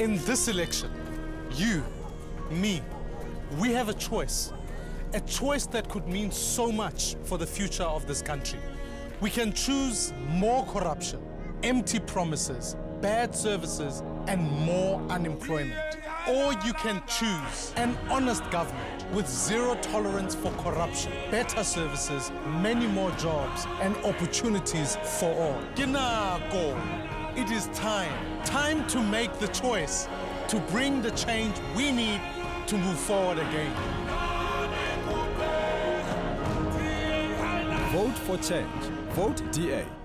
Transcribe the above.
In this election, you, me, we have a choice. A choice that could mean so much for the future of this country. We can choose more corruption, empty promises, bad services, and more unemployment. Or you can choose an honest government with zero tolerance for corruption, better services, many more jobs, and opportunities for all. Kinako, it is time, time to make the choice to bring the change we need to move forward again. Vote for change. Vote DA.